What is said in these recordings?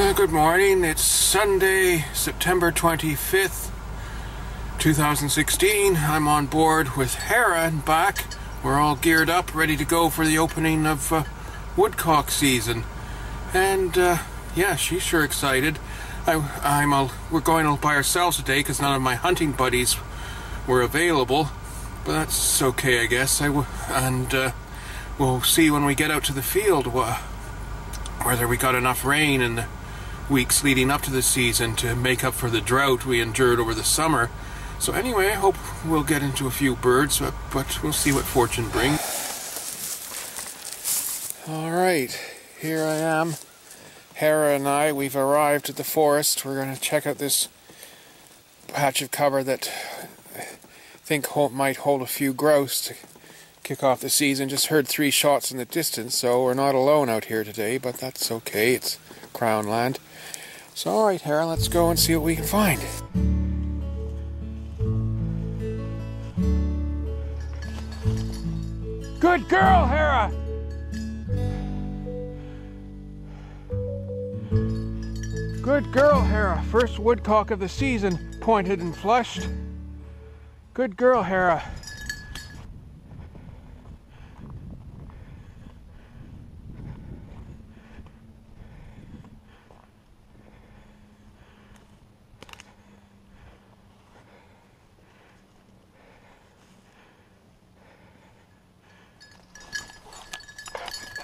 Uh, good morning. It's Sunday, September 25th, 2016. I'm on board with Hera and back. We're all geared up, ready to go for the opening of uh, woodcock season. And uh, yeah, she's sure excited. I, I'm a, we're going all by ourselves today because none of my hunting buddies were available, but that's okay, I guess. I w- and uh, we'll see when we get out to the field wh- whether we got enough rain in the weeks leading up to the season to make up for the drought we endured over the summer. So anyway, I hope we'll get into a few birds, but, but we'll see what fortune brings. All right, here I am. Hera and I, we've arrived at the forest. We're going to check out this patch of cover that I think might hold a few grouse to kick off the season. Just heard three shots in the distance, so we're not alone out here today, but that's okay. It's Crown Land. So, alright, Hera, let's go and see what we can find. Good girl, Hera! Good girl, Hera. First woodcock of the season, pointed and flushed. Good girl, Hera.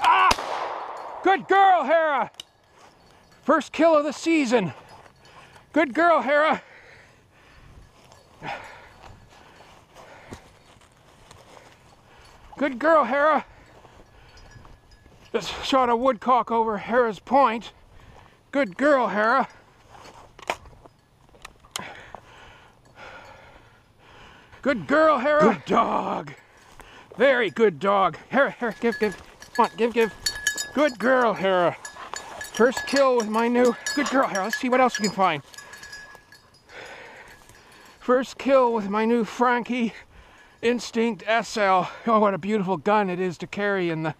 Ah! Good girl, Hera! First kill of the season. Good girl, Hera. Good girl, Hera. Just shot a woodcock over Hera's point. Good girl, Hera. Good girl, Hera. Good dog. Very good dog. Hera, Hera, give, give. Come on, give, give. Good girl, Hera. First kill with my new. Good girl, Hera. Let's see what else we can find. First kill with my new Franchi Instinct SL. Oh, what a beautiful gun it is to carry in the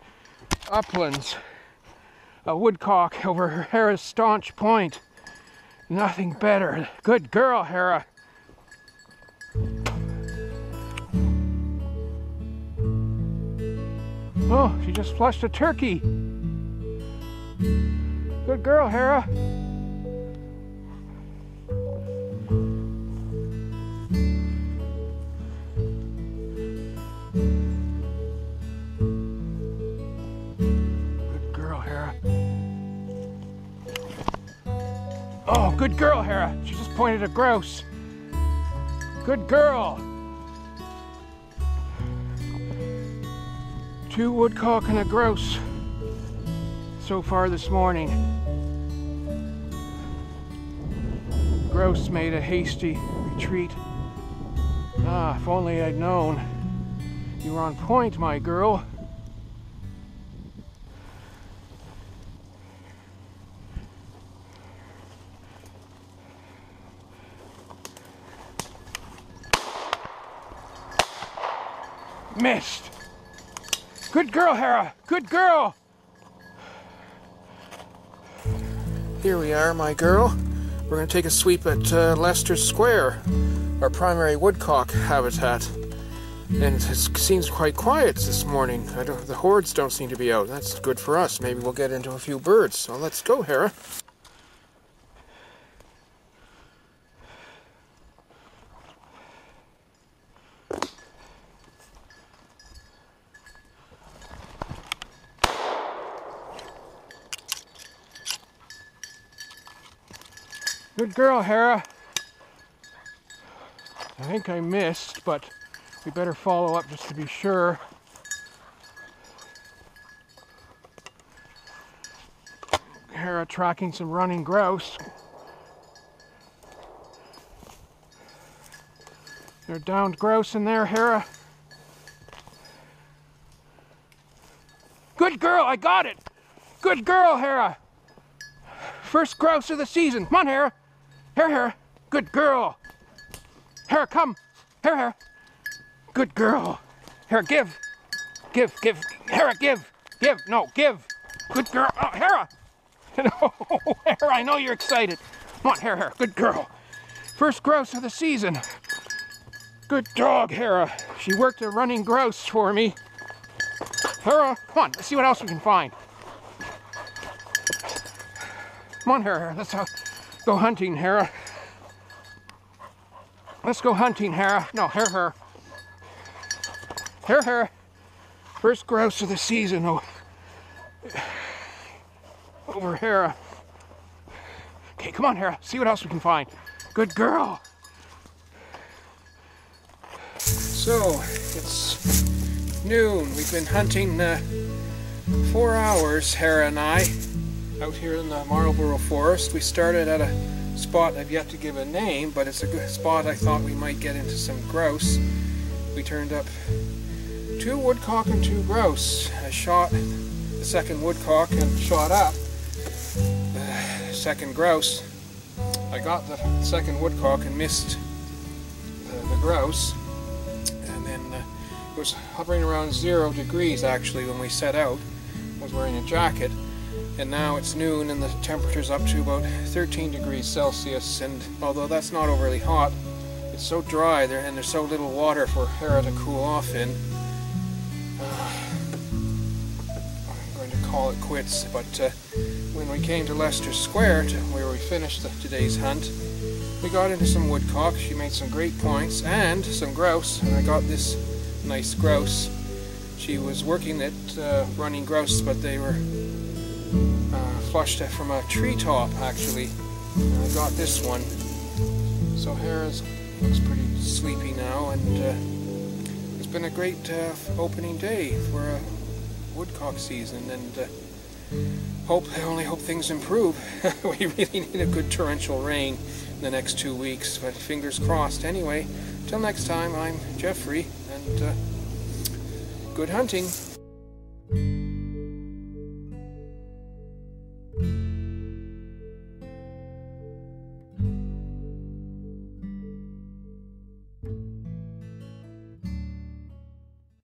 uplands. A woodcock over Hera's staunch point. Nothing better. Good girl, Hera. Oh, she just flushed a turkey. Good girl, Hera. Good girl, Hera. Oh, good girl, Hera. She just pointed a grouse. Good girl. Two woodcock and a grouse so far this morning. Grouse made a hasty retreat. Ah, if only I'd known. You were on point, my girl. Missed. Good girl, Hera. Good girl. Here we are, my girl. We're going to take a sweep at uh, Leicester Square, our primary woodcock habitat. And it seems quite quiet this morning. the hordes don't seem to be out. That's good for us. Maybe we'll get into a few birds. So let's go, Hera. Good girl, Hera. I think I missed, but we better follow up just to be sure. Hera tracking some running grouse. There downed grouse in there, Hera. Good girl, I got it. Good girl, Hera. First grouse of the season. Come on, Hera. Here, here. Good girl. Here, come. Here, here. Good girl. Here, give. Give, give. Hera, give. Give. No, give. Good girl. Oh, Hera. Hera, I know you're excited. Come on, Hera, Hera, good girl. First grouse of the season. Good dog, Hera. She worked a running grouse for me. Hera, come on, let's see what else we can find. Come on, Hera, let's uh, go hunting, Hera. Let's go hunting, Hera. No, Hera, Hera. Hera, Hera. First grouse of the season. Oh, over Hera. Okay, come on, Hera. See what else we can find. Good girl. So, it's noon. We've been hunting uh, four hours, Hera and I, out here in the Marlborough Forest. We started at a spot I've yet to give a name, but it's a good spot I thought we might get into some grouse. We turned up two woodcock and two grouse. I shot the second woodcock and shot up the second grouse. I got the second woodcock and missed the, the grouse And then uh, it was hovering around zero degrees actually when we set out. I was wearing a jacket and now it's noon and the temperature's up to about 13 degrees Celsius. And although that's not overly hot it's so dry there and there's so little water for Hera to cool off in. Uh, I'm going to call it quits but uh, when we came to Leicester Square to where we finished the, today's hunt we got into some woodcock. She made some great points and some grouse. And I got this nice grouse. She was working at uh, running grouse, but they were uh, flushed from a treetop actually. And I got this one. So Hera's looks pretty sleepy now, and uh, it's been a great uh, opening day for a woodcock season, and uh, hope I only hope things improve. we really need a good torrential rain in the next two weeks, but fingers crossed. Anyway, till next time, I'm Jeffrey and uh, good hunting.